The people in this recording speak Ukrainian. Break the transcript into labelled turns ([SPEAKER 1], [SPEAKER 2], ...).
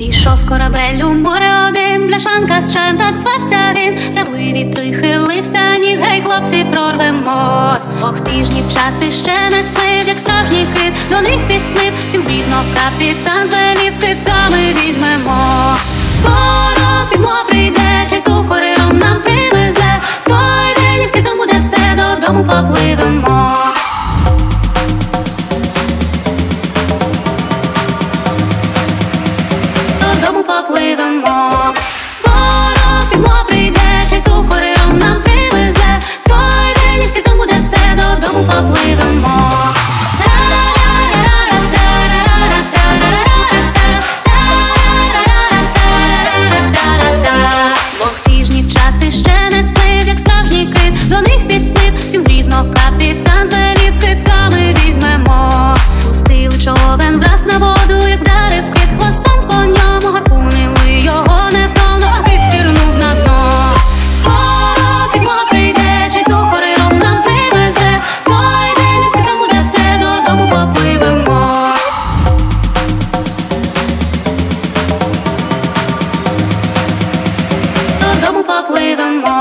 [SPEAKER 1] Пішов корабель у море один, бляшанка з чаєм так звався він. Рабли вітри хилився, ніс, гей, хлопці, прорвемо. Двох тижнів час іще не сплив, як справжній кит, до них підплив, всім пізно капітан звелів, китами візьмемо. попливемо. Двох сніжніх часи ще не сплив, як справжній до них підплив, сів грізно капітан залів китами від. Even more.